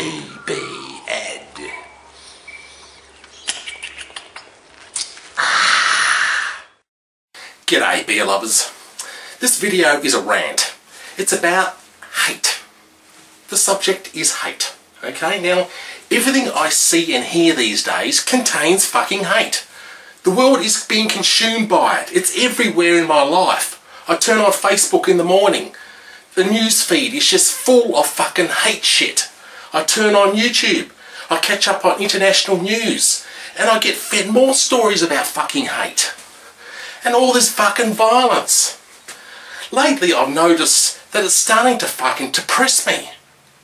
VB Ed. Ah. G'day beer lovers. This video is a rant. It's about hate. The subject is hate. Okay, now everything I see and hear these days contains fucking hate. The world is being consumed by it. It's everywhere in my life. I turn on Facebook in the morning. The news feed is just full of fucking hate shit. I turn on YouTube. I catch up on international news. And I get fed more stories about fucking hate. And all this fucking violence. Lately I've noticed that it's starting to fucking depress me.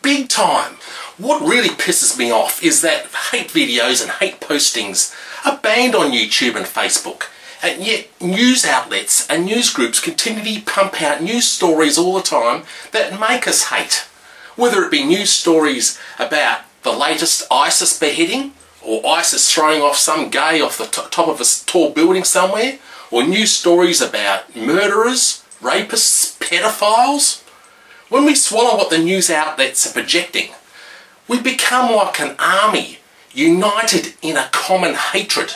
Big time. What really pisses me off is that hate videos and hate postings are banned on YouTube and Facebook. And yet news outlets and news groups continually pump out news stories all the time that make us hate. Whether it be news stories about the latest ISIS beheading, or ISIS throwing off some gay off the top of a tall building somewhere, or news stories about murderers, rapists, pedophiles. When we swallow what the news outlets are projecting, we become like an army united in a common hatred.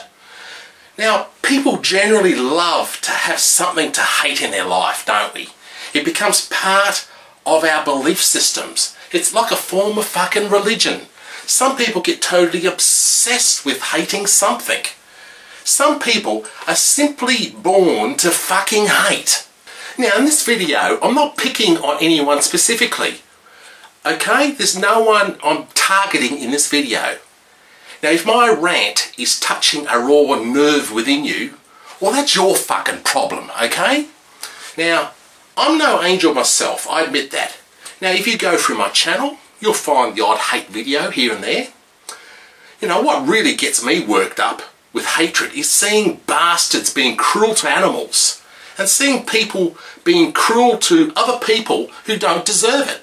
Now, people generally love to have something to hate in their life, don't we? It becomes part of our belief systems. It's like a form of fucking religion. Some people get totally obsessed with hating something. Some people are simply born to fucking hate. Now in this video, I'm not picking on anyone specifically. Okay, there's no one I'm targeting in this video. Now if my rant is touching a raw nerve within you, well that's your fucking problem, okay? Now, I'm no angel myself, I admit that. Now if you go through my channel, you'll find the odd hate video here and there. You know, what really gets me worked up with hatred is seeing bastards being cruel to animals and seeing people being cruel to other people who don't deserve it.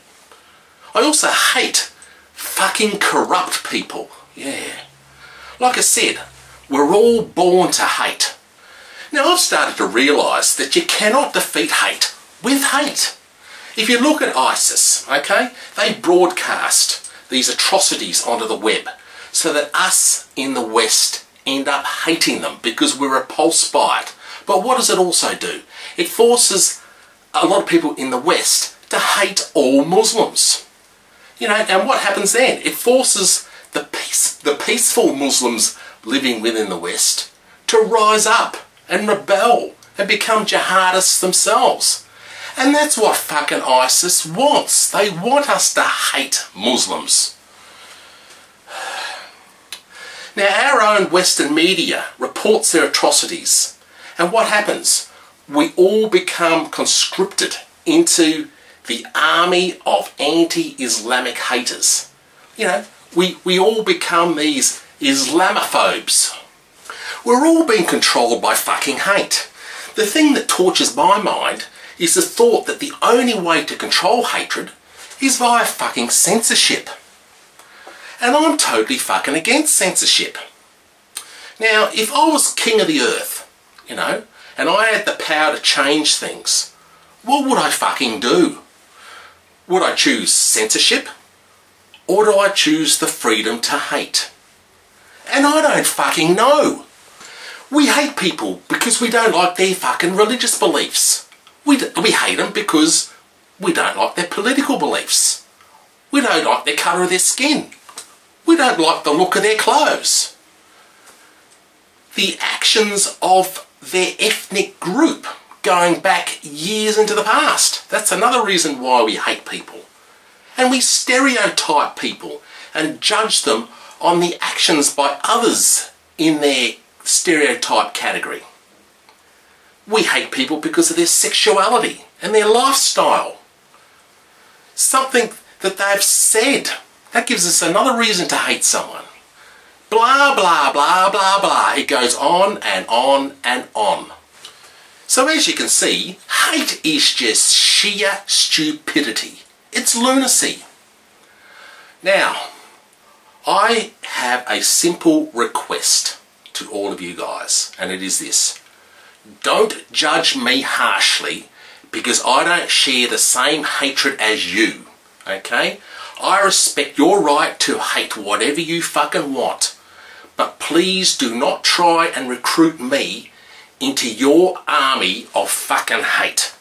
I also hate fucking corrupt people. Yeah. Like I said, we're all born to hate. Now I've started to realise that you cannot defeat hate with hate. If you look at ISIS, okay, they broadcast these atrocities onto the web so that us in the West end up hating them because we're repulsed by it. But what does it also do? It forces a lot of people in the West to hate all Muslims. You know, and what happens then? It forces the, peace, the peaceful Muslims living within the West to rise up and rebel and become jihadists themselves. And that's what fucking ISIS wants. They want us to hate Muslims. Now our own Western media reports their atrocities. And what happens? We all become conscripted into the army of anti-Islamic haters. You know, we, we all become these Islamophobes. We're all being controlled by fucking hate. The thing that tortures my mind is the thought that the only way to control hatred is via fucking censorship. And I'm totally fucking against censorship. Now, if I was king of the earth, you know, and I had the power to change things, what would I fucking do? Would I choose censorship? Or do I choose the freedom to hate? And I don't fucking know. We hate people because we don't like their fucking religious beliefs. We, we hate them because we don't like their political beliefs. We don't like the colour of their skin. We don't like the look of their clothes. The actions of their ethnic group going back years into the past. That's another reason why we hate people. And we stereotype people and judge them on the actions by others in their stereotype category. We hate people because of their sexuality and their lifestyle. Something that they've said. That gives us another reason to hate someone. Blah, blah, blah, blah, blah. It goes on and on and on. So as you can see, hate is just sheer stupidity. It's lunacy. Now, I have a simple request to all of you guys, and it is this. Don't judge me harshly because I don't share the same hatred as you, okay? I respect your right to hate whatever you fucking want. But please do not try and recruit me into your army of fucking hate.